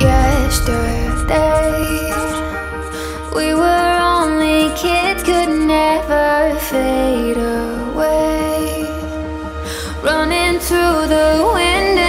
Yesterday, we were only kids, could never fade away. Running through the window.